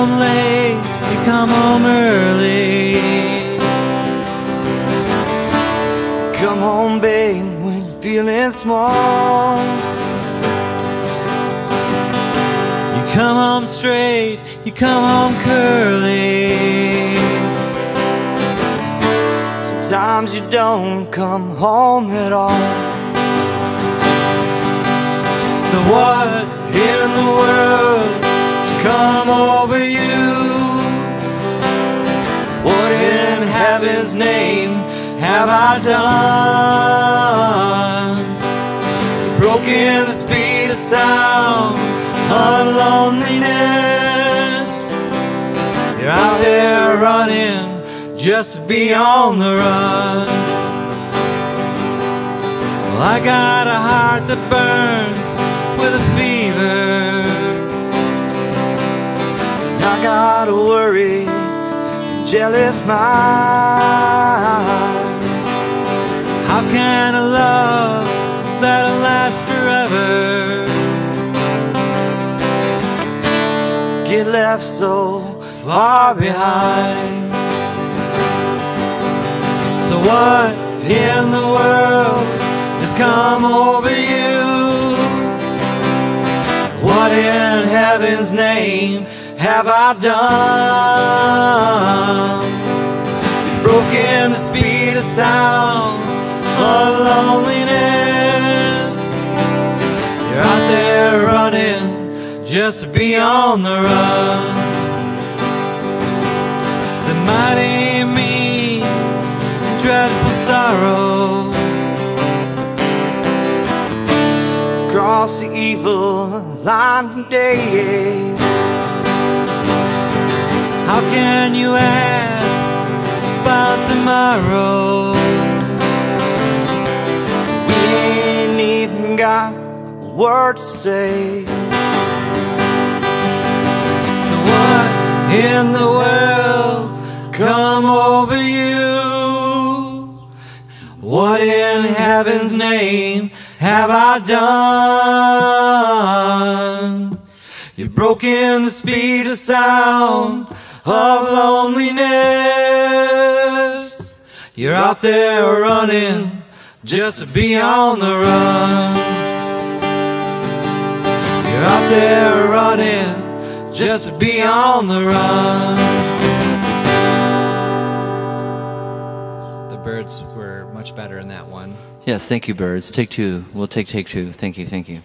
come home late, you come home early. Come home, babe, when you're feeling small. You come home straight, you come home curly. Sometimes you don't come home at all. So what in the world's come over in his name have I done? Broken the speed of sound of loneliness. You're out there running just to be on the run. Well, I got a heart that burns with a fever. And I got a worry jealous mind. How can a love that'll last forever Get left so far behind. So what in the world has come over you? What in heaven's name have I done? Of sound of loneliness. You're out there running just to be on the run. It's a mighty mean and dreadful sorrow. Cross the evil line today. How can you ask about tomorrow? We ain't even got a word to say. So what in the world's come over you? What in heaven's name have I done? You've broken the speed of sound of loneliness. You're out there running just to be on the run. You're out there running just to be on the run. The birds were much better in that one. Yes, thank you, birds. Take two. We'll take take two. Thank you, thank you.